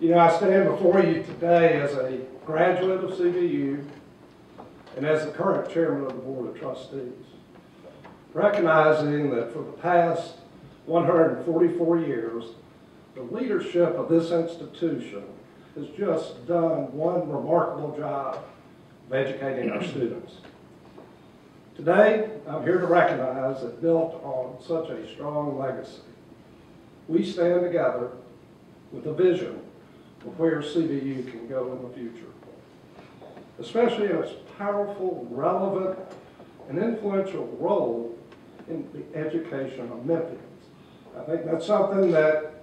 You know, I stand before you today as a graduate of CBU and as the current chairman of the Board of Trustees, recognizing that for the past 144 years, the leadership of this institution has just done one remarkable job of educating our students. Today, I'm here to recognize that built on such a strong legacy, we stand together with a vision of where CBU can go in the future, especially its powerful, relevant, and influential role in the education of Memphians. I think that's something that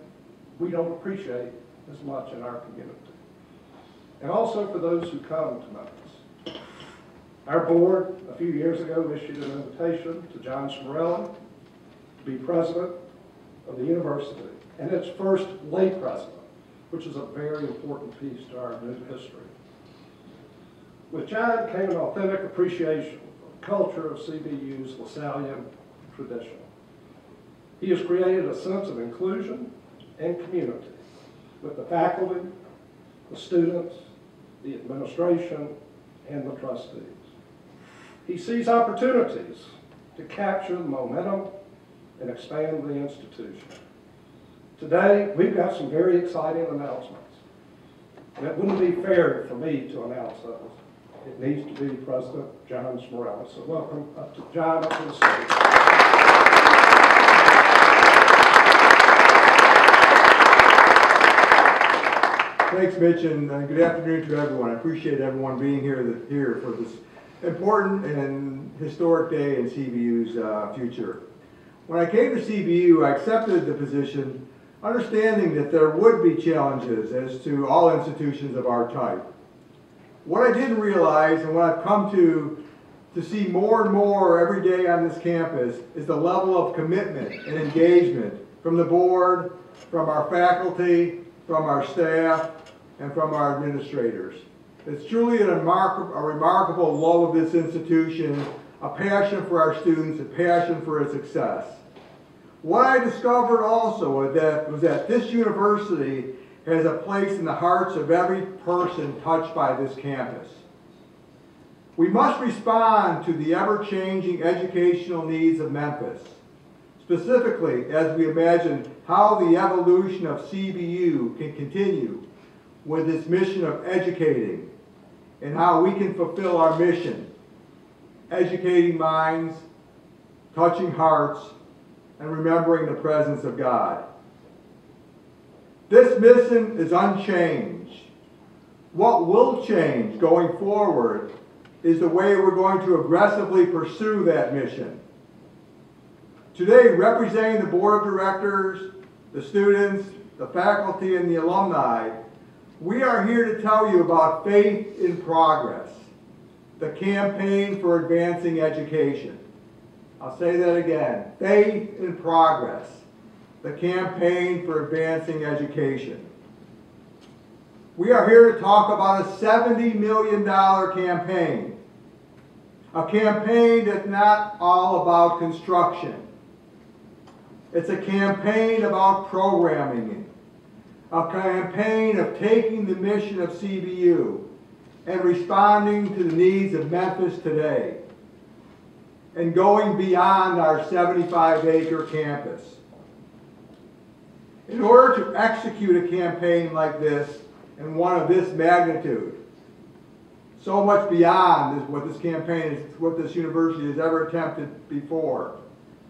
we don't appreciate as much in our community. And also for those who come to Memphis. Our board, a few years ago, issued an invitation to John Smarrelli to be president of the university and its first lay president, which is a very important piece to our new history. With John came an authentic appreciation for the culture of CBU's Lasallian tradition. He has created a sense of inclusion and community with the faculty, the students, the administration, and the trustees. He sees opportunities to capture the momentum and expand the institution. Today, we've got some very exciting announcements. And it wouldn't be fair for me to announce those. It needs to be President John Smarrelli. So welcome up to John up to the stage. Thanks, Mitch, and uh, good afternoon to everyone. I appreciate everyone being here, th- here for this important and historic day in CBU's uh, future. When I came to CBU, I accepted the position, understanding that there would be challenges as to all institutions of our type. What I didn't realize, and what I've come to to see more and more every day on this campus, is the level of commitment and engagement from the board, from our faculty, from our staff, and from our administrators. It's truly a, remarkable, a remarkable love of this institution, a passion for our students, a passion for its success. What I discovered also was that, was that this university has a place in the hearts of every person touched by this campus. We must respond to the ever-changing educational needs of Memphis, specifically as we imagine how the evolution of CBU can continue with its mission of educating and how we can fulfill our mission, educating minds, touching hearts, and remembering the presence of God. This mission is unchanged. What will change going forward is the way we're going to aggressively pursue that mission. Today, representing the board of directors, the students, the faculty, and the alumni, we are here to tell you about Faith in Progress, the campaign for advancing education. I'll say that again, Faith in Progress, the campaign for advancing education. We are here to talk about a $70 million campaign. A campaign that's not all about construction. It's a campaign about programming. A campaign of taking the mission of CBU and responding to the needs of Memphis today. And going beyond our 75 acre campus. In order to execute a campaign like this, and one of this magnitude. So much beyond what this campaign is, what this university has ever attempted before.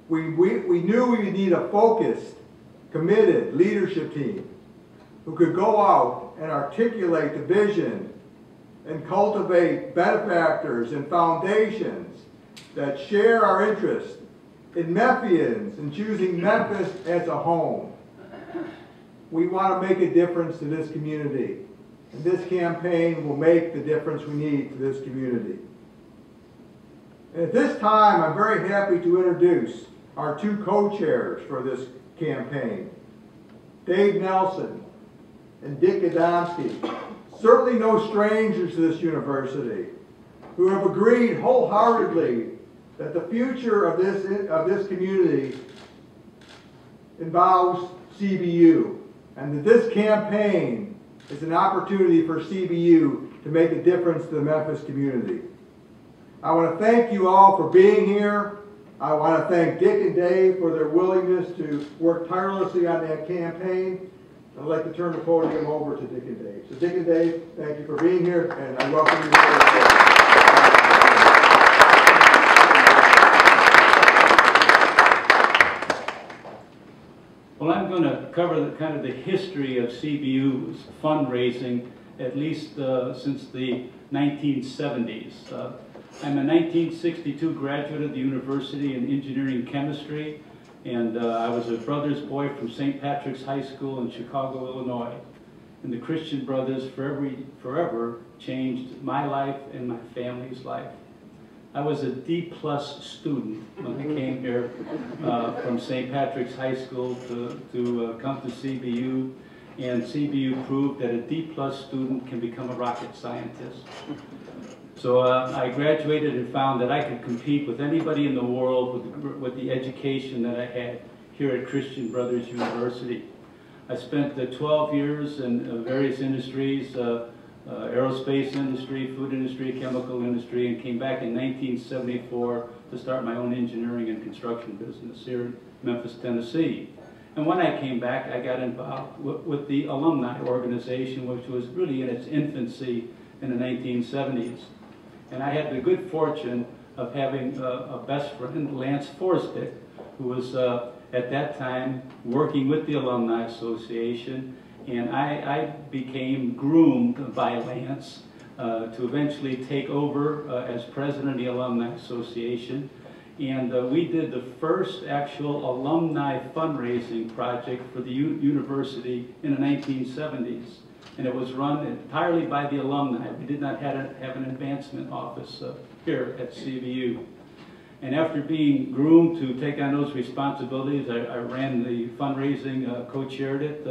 We, we, we knew we would need a focused, committed leadership team who could go out and articulate the vision and cultivate benefactors and foundations that share our interest in Memphians and choosing Memphis as a home. We want to make a difference to this community. And this campaign will make the difference we need to this community. And at this time, I'm very happy to introduce our two co-chairs for this campaign, Dave Nelson and Dick Adamski, certainly no strangers to this university, who have agreed wholeheartedly that the future of this, of this community involves CBU, and that this campaign is an opportunity for CBU to make a difference to the Memphis community. I want to thank you all for being here. I want to thank Dick and Dave for their willingness to work tirelessly on that campaign. I'd like to turn the podium over to Dick and Dave. So Dick and Dave, thank you for being here, and I welcome you. Well, I'm going to cover the, kind of the history of CBU's fundraising, at least uh, since the 1970s. Uh, I'm a 1962 graduate of the University in Engineering Chemistry, and uh, I was a brother's boy from St. Patrick's High School in Chicago, Illinois. And the Christian Brothers forever, forever changed my life and my family's life. I was a D-plus student when I came here uh, from St. Patrick's High School to, to uh, come to CBU. And CBU proved that a D-plus student can become a rocket scientist. So uh, I graduated and found that I could compete with anybody in the world with, the- with the education that I had here at Christian Brothers University. I spent uh, 12 years in uh, various industries, uh, uh, aerospace industry, food industry, chemical industry, and came back in 1974 to start my own engineering and construction business here in Memphis, Tennessee. And when I came back, I got involved with, the alumni organization, which was really in its infancy in the 1970s. And I had the good fortune of having a, a best friend, Lance Forstick, who was uh, at that time working with the Alumni Association. And I, I became groomed by Lance uh, to eventually take over uh, as president of the Alumni Association. And uh, we did the first actual alumni fundraising project for the university in the 1970s. And it was run entirely by the alumni. We did not have, a, have an advancement office uh, here at CBU. And after being groomed to take on those responsibilities, I, I ran the fundraising, uh, co-chaired it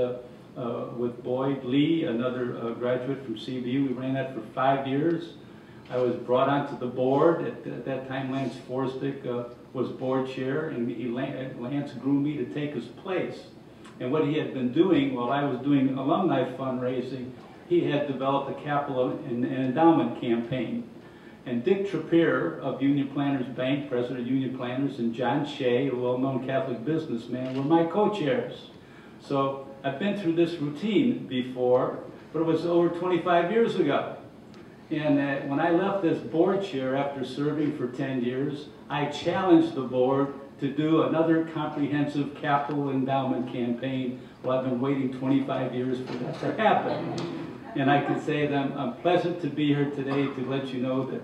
uh, with Boyd Lee, another uh, graduate from CBU. We ran that for five years. I was brought onto the board. At, at that time, Lance Forstick uh, was board chair, and he, Lance groomed me to take his place. And what he had been doing while I was doing alumni fundraising, he had developed a capital and and endowment campaign. And Dick Trippeer of Union Planters Bank, president of Union Planters, and John Shea, a well-known Catholic businessman, were my co-chairs. So I've been through this routine before, but it was over 25 years ago. And uh, when I left this board chair after serving for 10 years, I challenged the board to do another comprehensive capital endowment campaign. Well, I've been waiting 25 years for that to happen. And I can say that I'm, I'm pleasant to be here today to let you know that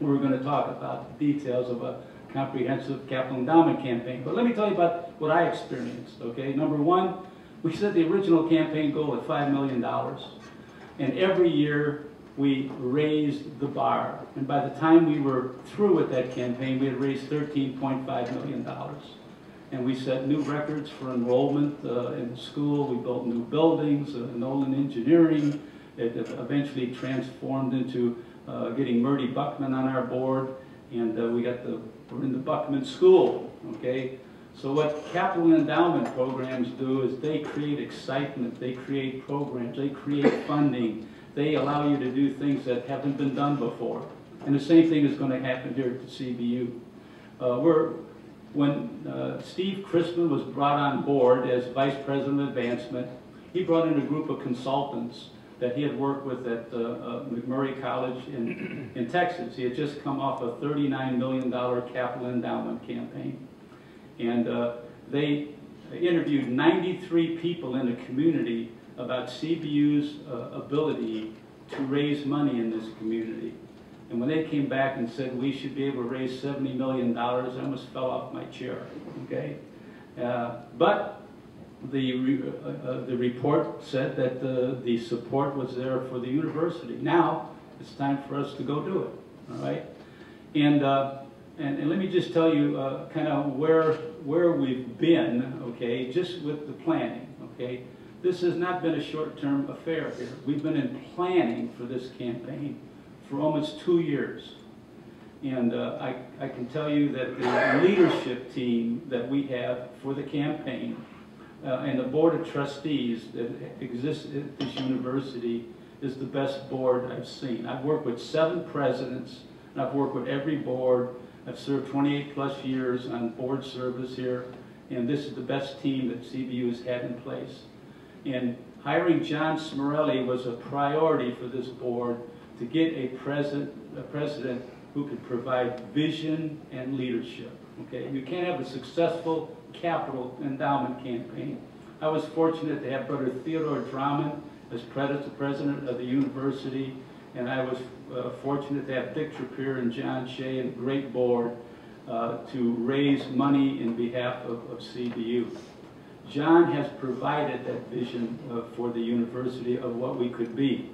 we're going to talk about the details of a comprehensive capital endowment campaign. But let me tell you about what I experienced, okay? Number one, we set the original campaign goal at $5 million. And every year, we raised the bar. And by the time we were through with that campaign, we had raised $13.5 million. And we set new records for enrollment uh, in school. We built new buildings, uh, Nolan Engineering. It eventually transformed into uh, getting Murdy Buckman on our board. And uh, we got the, we're in the Buckman School, okay? So what capital endowment programs do is they create excitement, they create programs, they create funding, they allow you to do things that haven't been done before. And the same thing is going to happen here at the CBU. Uh, we're, when uh, Steve Chrisman was brought on board as Vice President of Advancement, he brought in a group of consultants that he had worked with at uh, uh, McMurry College in, in Texas. He had just come off a $39 million capital endowment campaign. And uh, they interviewed 93 people in the community about CBU's uh, ability to raise money in this community. And when they came back and said we should be able to raise $70 million, I almost fell off my chair, okay? Uh, but the, re uh, uh, the report said that the, the support was there for the university. Now, it's time for us to go do it, all right? And, uh, and, and let me just tell you uh, kind of where, where we've been, okay, just with the planning, okay? This has not been a short-term affair here. We've been in planning for this campaign for almost two years. And uh, I, I can tell you that the leadership team that we have for the campaign uh, and the Board of Trustees that exists at this university is the best board I've seen. I've worked with seven presidents, and I've worked with every board. I've served 28-plus years on board service here, and this is the best team that CBU has had in place. And hiring John Smarrelli was a priority for this board to get a president, a president who could provide vision and leadership. Okay, you can't have a successful capital endowment campaign. I was fortunate to have Brother Theodore Drummond as pres- president of the university, and I was uh, fortunate to have Dick Trippeer and John Shea and a great board uh, to raise money in behalf of, of CBU. John has provided that vision uh, for the university of what we could be.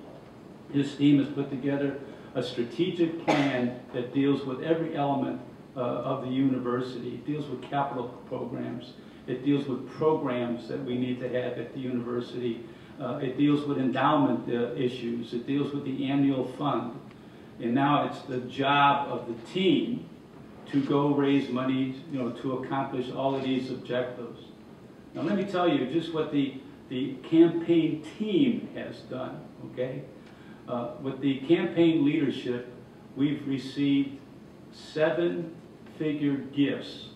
His team has put together a strategic plan that deals with every element uh, of the university. It deals with capital programs. It deals with programs that we need to have at the university. Uh, it deals with endowment uh, issues. It deals with the annual fund. And now it's the job of the team to go raise money, you know, to accomplish all of these objectives. Now, let me tell you just what the, the campaign team has done, okay? Uh, with the campaign leadership, we've received seven-figure gifts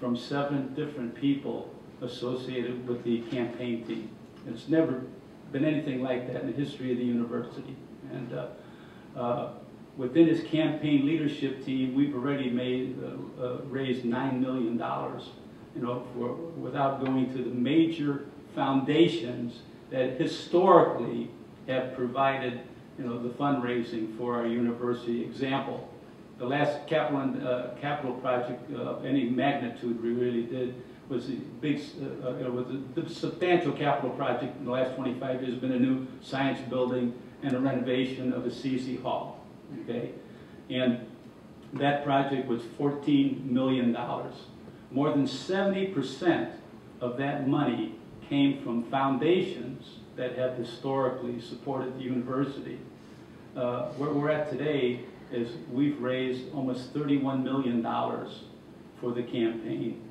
from seven different people associated with the campaign team. It's never been anything like that in the history of the university. And uh, uh, within his campaign leadership team, we've already made, uh, uh, raised $9 million, you know, for, without going to the major foundations that historically have provided, you know, the fundraising for our university. Example, the last capital, uh, capital project of any magnitude we really did was the big, uh, was the, the substantial capital project in the last 25 years has been a new science building and a renovation of the CC Hall, okay? And that project was $14 million. More than 70% of that money came from foundations that have historically supported the university. Uh, where we're at today is we've raised almost $31 million for the campaign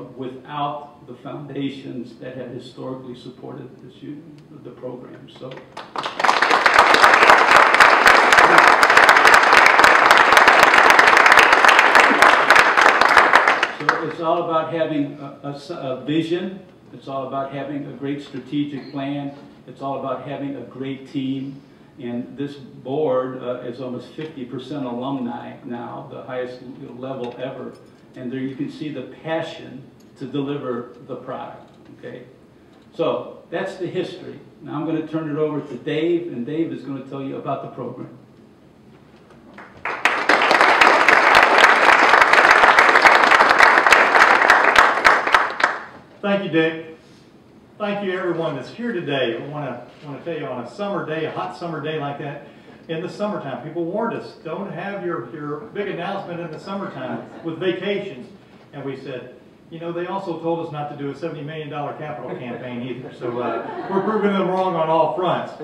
without the foundations that have historically supported this, the program. So So it's all about having a vision, it's all about having a great strategic plan, it's all about having a great team. And this board uh, is almost fifty percent alumni now, the highest level ever. And there you can see the passion to deliver the product, okay? So that's the history. Now I'm gonna turn it over to Dave, and Dave is gonna tell you about the program. Thank you, Dick. Thank you, everyone that's here today. I want to want to tell you on a summer day, a hot summer day like that, in the summertime, people warned us, don't have your, your big announcement in the summertime with vacations. And we said, you know, they also told us not to do a $70 million capital campaign either. So uh, we're proving them wrong on all fronts.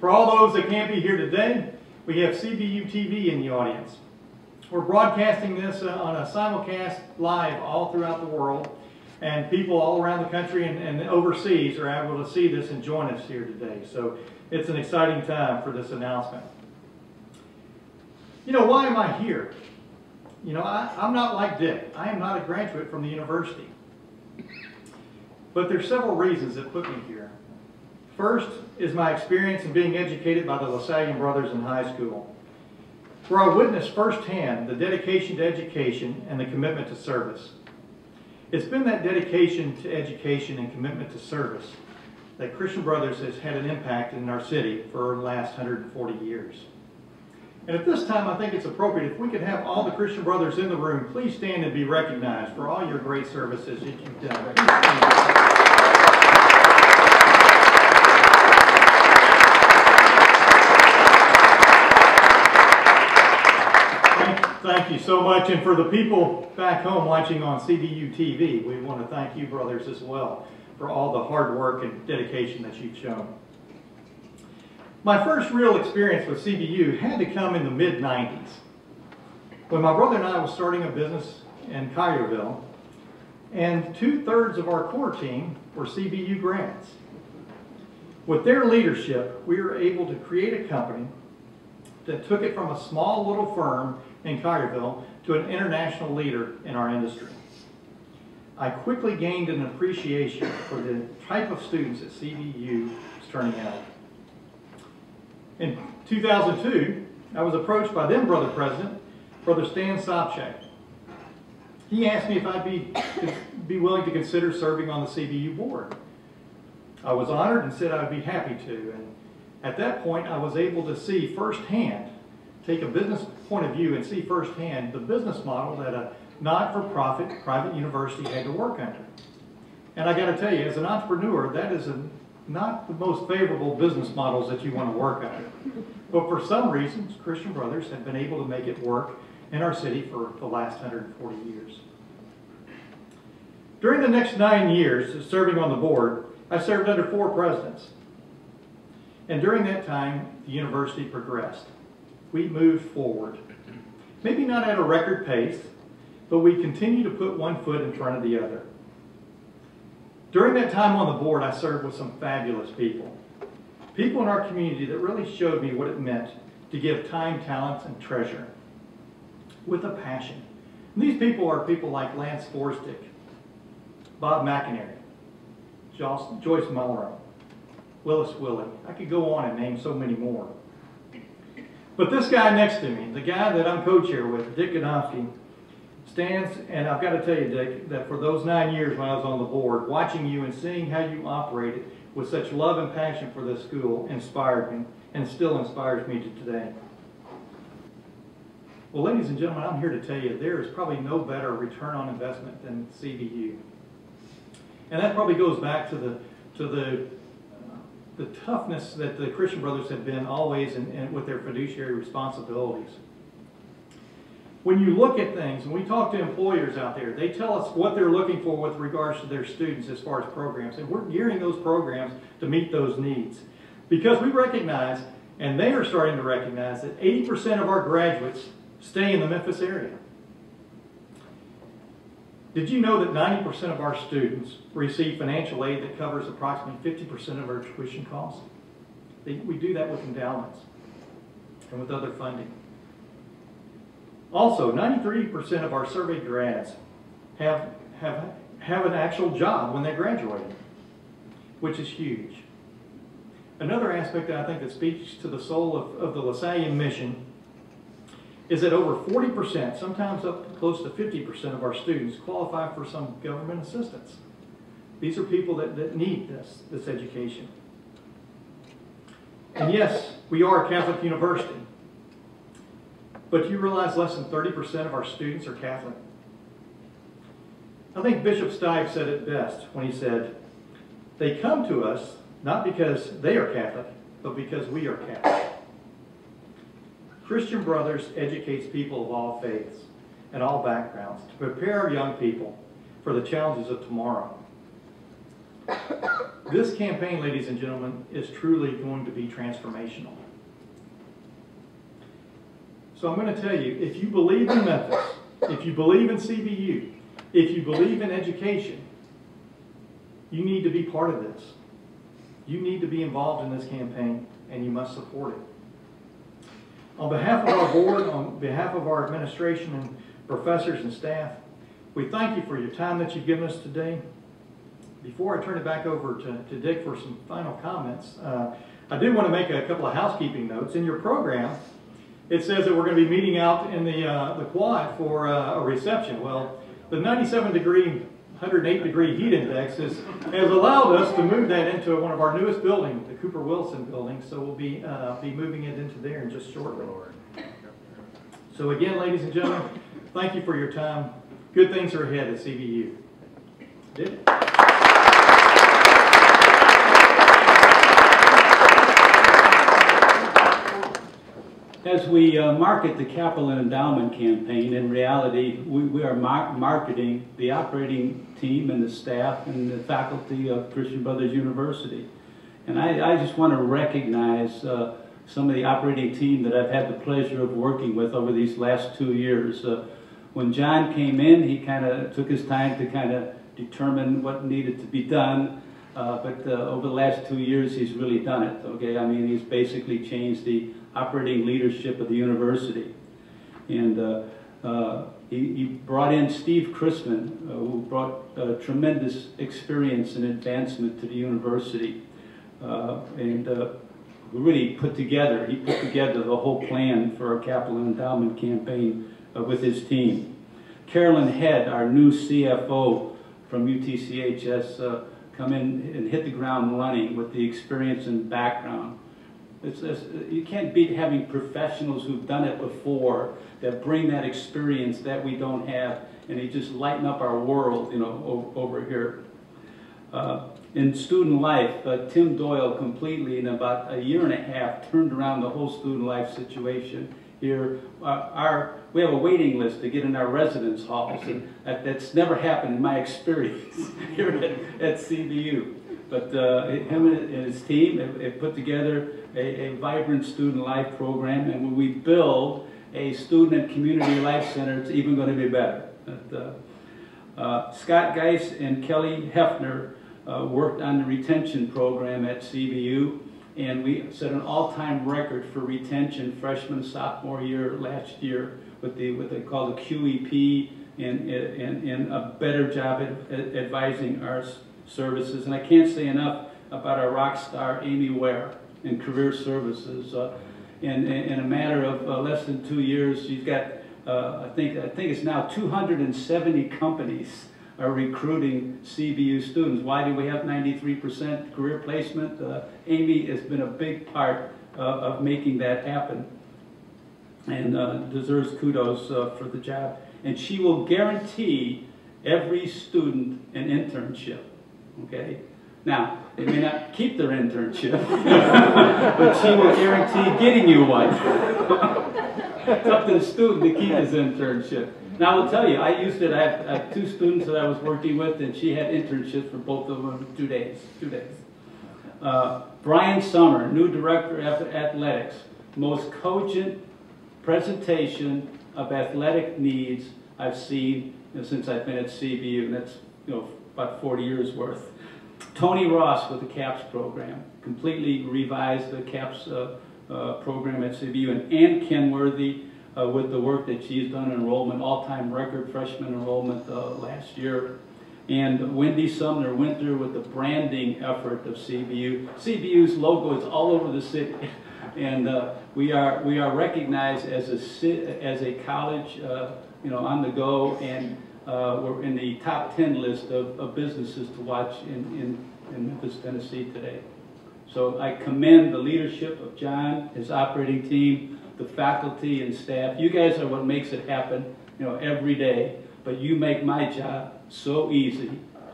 For all those that can't be here today, we have CBU TV in the audience. We're broadcasting this uh, on a simulcast live all throughout the world. And people all around the country and, and overseas are able to see this and join us here today. So it's an exciting time for this announcement. You know, why am I here? You know, I, I'm not like Dick. I am not a graduate from the university. But there's several reasons that put me here. First is my experience in being educated by the LaSallian Brothers in high school, where I witnessed firsthand the dedication to education and the commitment to service. It's been that dedication to education and commitment to service that Christian Brothers has had an impact in our city for the last 140 years. And at this time, I think it's appropriate if we could have all the Christian Brothers in the room, please stand and be recognized for all your great services that you've done. Thank- Thank you so much, and for the people back home watching on CBU TV, we want to thank you, brothers, as well, for all the hard work and dedication that you've shown. My first real experience with CBU had to come in the mid-90s. When my brother and I was starting a business in Collierville, and two-thirds of our core team were CBU grads. With their leadership, we were able to create a company that took it from a small little firm in Collierville to an international leader in our industry. I quickly gained an appreciation for the type of students that CBU is turning out. In 2002, I was approached by then brother president, Brother Stan Sobczyk. He asked me if I'd be, be willing to consider serving on the CBU board. I was honored and said I'd be happy to. And at that point, I was able to see firsthand, take a business point of view and see firsthand the business model that a not-for-profit private university had to work under. And I got to tell you, as an entrepreneur, that is a, not the most favorable business models that you want to work under. But for some reasons, Christian Brothers have been able to make it work in our city for the last 140 years. During the next nine years of serving on the board, I served under four presidents. And during that time, the university progressed. We moved forward. Maybe not at a record pace, but we continue to put one foot in front of the other. During that time on the board, I served with some fabulous people. People in our community that really showed me what it meant to give time, talents, and treasure with a passion. And these people are people like Lance Forstick, Bob McInerney, Joyce Mullery, Willis Willie. I could go on and name so many more. But this guy next to me, the guy that I'm co-chair with, Dick Godomsky, stands, and I've got to tell you, Dick, that for those nine years when I was on the board, watching you and seeing how you operated with such love and passion for this school inspired me and still inspires me to today. Well, ladies and gentlemen, I'm here to tell you there is probably no better return on investment than CBU. And that probably goes back to the, to the, the toughness that the Christian Brothers have been always in, in, with their fiduciary responsibilities. When you look at things, and we talk to employers out there, they tell us what they're looking for with regards to their students as far as programs, and we're gearing those programs to meet those needs. Because we recognize, and they are starting to recognize, that 80% of our graduates stay in the Memphis area. Did you know that 90% of our students receive financial aid that covers approximately 50% of our tuition costs? we do that with endowments and with other funding. Also, 93% of our survey grads have, have, have an actual job when they graduate, which is huge. Another aspect that I think that speaks to the soul of, of the Lasallian mission is that over 40%, sometimes up close to 50% of our students qualify for some government assistance. These are people that, that need this, this education. And yes, we are a Catholic university. But do you realize less than 30% of our students are Catholic? I think Bishop Stive said it best when he said, they come to us not because they are Catholic, but because we are Catholic. Christian Brothers educates people of all faiths and all backgrounds to prepare young people for the challenges of tomorrow. This campaign, ladies and gentlemen, is truly going to be transformational. So I'm going to tell you, if you believe in Memphis, if you believe in CBU, if you believe in education, you need to be part of this. You need to be involved in this campaign, and you must support it. On behalf of our board, on behalf of our administration and professors and staff, we thank you for your time that you've given us today. Before I turn it back over to, to Dick for some final comments, uh, I do want to make a couple of housekeeping notes. In your program, it says that we're going to be meeting out in the, uh, the quad for uh, a reception. Well, the 97 degree 108 degree heat index is, has allowed us to move that into one of our newest buildings, the Cooper Wilson building. So we'll be, uh, be moving it into there in just shortly. So again, ladies and gentlemen, thank you for your time. Good things are ahead at CBU. Did it? As we uh, market the Capital and Endowment Campaign, in reality, we, we are mar marketing the operating team and the staff and the faculty of Christian Brothers University. And I, I just want to recognize uh, some of the operating team that I've had the pleasure of working with over these last two years. Uh, when John came in, he kind of took his time to kind of determine what needed to be done. Uh, but uh, over the last two years, he's really done it. Okay, I mean, he's basically changed the operating leadership of the university, and uh, uh, he, he brought in Steve Chrisman, uh, who brought uh, tremendous experience and advancement to the university, uh, and really put together. He put together the whole plan for our capital endowment campaign with his team. Carolyn Head, our new CFO from UTCHS, come in and hit the ground running with the experience and background. It's, it's, you can't beat having professionals who've done it before that bring that experience that we don't have, and they just lighten up our world, you know, over here. Uh, in student life, uh, Tim Doyle completely, in about a year and a half, turned around the whole student life situation here. Uh, our, we have a waiting list to get in our residence halls, and that, that's never happened in my experience here at, at CBU. But uh, him and his team have, put together a, a vibrant student life program, and when we build a student and community life center, it's even going to be better. But, uh, uh, Scott Geis and Kelly Hefner uh, worked on the retention program at CBU, and we set an all-time record for retention freshman sophomore year last year with the what they call the QEP and and, and a better job at, at advising our services. And I can't say enough about our rock star Amy Ware in career services. Uh, in, in a matter of uh, less than two years, she's got uh, I think I think it's now 270 companies are recruiting CBU students. Why do we have 93% career placement? Uh, Amy has been a big part uh, of making that happen and deserves kudos for the job. And she will guarantee every student an internship, okay? Now, they may not keep their internship, but she will guarantee getting you one. It's up to the student to keep his internship. Now, I will tell you, I used it, I have, I have two students that I was working with, and she had internships for both of them two days, two days. Uh, Brian Summer, new director of athletics, most cogent presentation of athletic needs I've seen you know, since I've been at CBU, and that's, you know, about 40 years worth. Tony Ross with the CAPS program, completely revised the CAPS uh, uh, program at CBU, and Ann Kenworthy uh, with the work that she's done in enrollment, all-time record freshman enrollment uh, last year. And Wendy Sumner Winter with the branding effort of CBU. CBU's logo is all over the city. And uh, we are we are recognized as a as a college, uh, you know, on the go, and uh, we're in the top 10 list of, of businesses to watch in, in, in Memphis, Tennessee today. So I commend the leadership of John, his operating team, the faculty and staff. You guys are what makes it happen, you know, every day. But you make my job so easy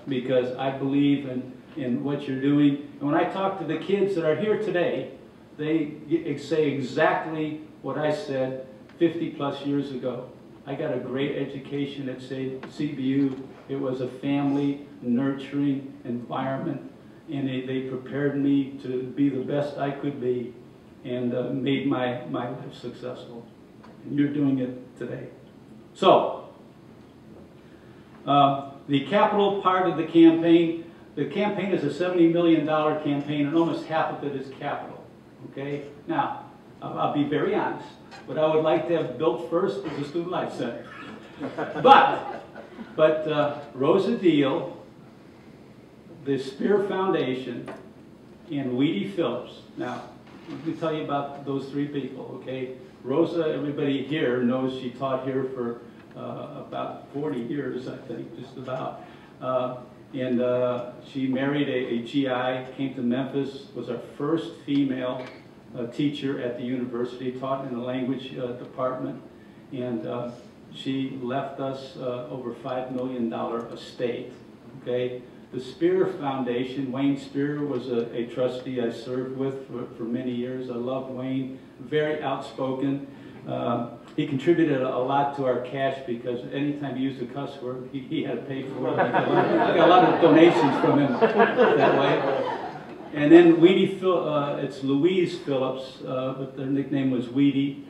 because I believe in, in what you're doing. And when I talk to the kids that are here today, they say exactly what I said 50 plus years ago. I got a great education at CBU. It was a family, nurturing environment, and they, they prepared me to be the best I could be and uh, made my, my life successful. And you're doing it today. So, uh, the capital part of the campaign, the campaign is a $70 million campaign, and almost half of it is capital. Okay? Now, I'll I'll be very honest. What I would like to have built first is a student life center. But, but uh, Rosa Deal, the Spear Foundation, and Weedy Phillips. Now, let me tell you about those three people, okay? Rosa, everybody here knows she taught here for uh, about 40 years, I think, just about. Uh, and uh, she married a, a GI, came to Memphis, was our first female uh, teacher at the university, taught in the language uh, department. And uh, she left us uh, over $5 million estate, okay? The Spear Foundation, Wayne Spear was a, a trustee I served with for, for many years. I loved Wayne, very outspoken. Uh, he contributed a, a lot to our cash because anytime he used a cuss word, he, he had to pay for it. A I got a lot of donations from him that way. And then Weedy, Phil- uh, it's Louise Phillips, uh, but their nickname was Weedy.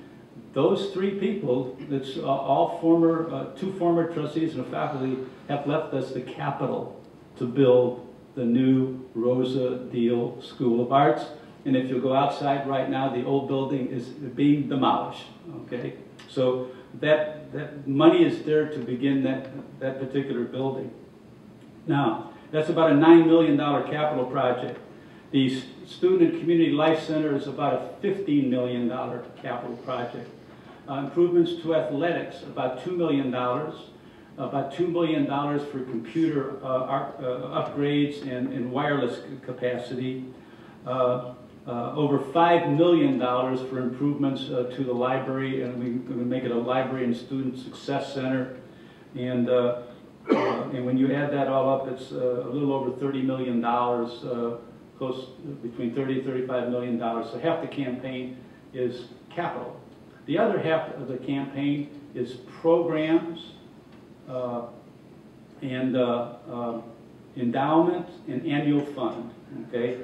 those three people, that's uh, all former, uh, two former trustees and a faculty, have left us the capital to build the new Rosa Deal School of Arts. And if you go outside right now, the old building is being demolished, okay? So that, that money is there to begin that, that particular building. Now, that's about a $9 million capital project. The Student and Community Life Center is about a $15 million capital project. Uh, Improvements to athletics, about $2 million. About $2 million for computer uh, ar- uh, upgrades and and wireless capacity. Uh, uh, Over $5 million for improvements uh, to the library, and we're going to make it a library and student success center. And And when you add that all up, it's a little over $30 million, close, between 30 and 35 million dollars. So half the campaign is capital. The other half of the campaign is programs uh, and uh, uh, endowment and annual fund, okay?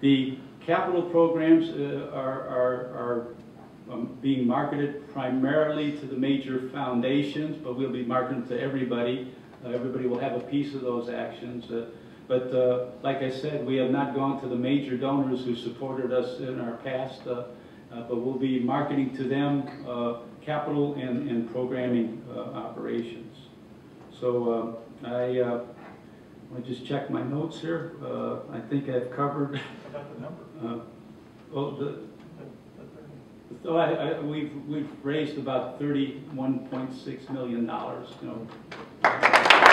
The capital programs uh, are, are, are um, being marketed primarily to the major foundations, but we'll be marketing to everybody. Uh, Everybody will have a piece of those actions. But uh, like I said, we have not gone to the major donors who supported us in our past, uh, uh, but we'll be marketing to them uh, capital and, and programming uh, operations. So uh, I, uh, I just check my notes here. Uh, I think I've covered, about the number? uh, well, the, so I, I, we've, we've raised about thirty-one point six million dollars, you know.